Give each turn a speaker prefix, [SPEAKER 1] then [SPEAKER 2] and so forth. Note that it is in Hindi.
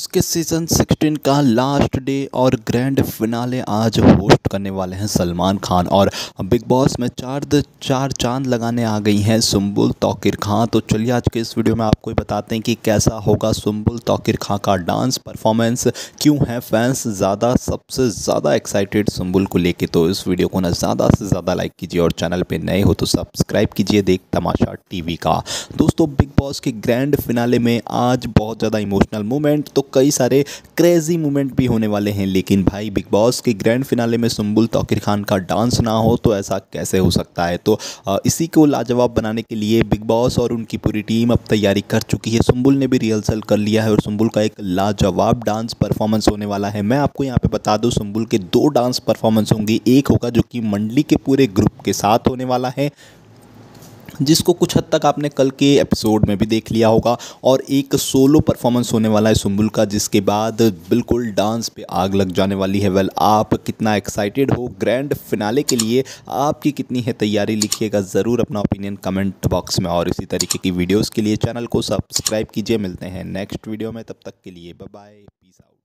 [SPEAKER 1] बॉस के सीज़न 16 का लास्ट डे और ग्रैंड फिनाले आज होस्ट करने वाले हैं सलमान खान और बिग बॉस में चार चार चाँद लगाने आ गई हैं सुम्बुल तोकिर खां। तो चलिए आज के इस वीडियो में आपको बताते हैं कि कैसा होगा सुम्बुल तोकिर खां का डांस परफॉर्मेंस क्यों है फैंस ज़्यादा, सबसे ज़्यादा एक्साइटेड सुम्बुल को लेके? तो इस वीडियो को ना ज़्यादा से ज़्यादा लाइक कीजिए और चैनल पर नए हो तो सब्सक्राइब कीजिए, देख तमाशा टीवी का। दोस्तों बिग बॉस के ग्रैंड फिनाले में आज बहुत ज़्यादा इमोशनल मूवमेंट तो कई सारे क्रेजी मूवमेंट भी होने वाले हैं। लेकिन भाई बिग बॉस के ग्रैंड फिनाले में सुम्बुल तौकिर खान का डांस ना हो तो ऐसा कैसे हो सकता है? तो इसी को लाजवाब बनाने के लिए बिग बॉस और उनकी पूरी टीम अब तैयारी कर चुकी है। सुम्बुल ने भी रिहर्सल कर लिया है और सुम्बुल का एक लाजवाब डांस परफॉर्मेंस होने वाला है। मैं आपको यहाँ पे बता दूँ सुम्बुल के दो डांस परफॉर्मेंस होंगे। एक होगा जो कि मंडली के पूरे ग्रुप के साथ होने वाला है। जिसको कुछ हद तक आपने कल के एपिसोड में भी देख लिया होगा और एक सोलो परफॉर्मेंस होने वाला है सुम्बुल का, जिसके बाद बिल्कुल डांस पे आग लग जाने वाली है। वेल आप कितना एक्साइटेड हो? ग्रैंड फिनाले के लिए आपकी कितनी है तैयारी? लिखिएगा ज़रूर अपना ओपिनियन कमेंट बॉक्स में और इसी तरीके की वीडियोज़ के लिए चैनल को सब्सक्राइब कीजिए। मिलते हैं नेक्स्ट वीडियो में। तब तक के लिए बाय पीस आउट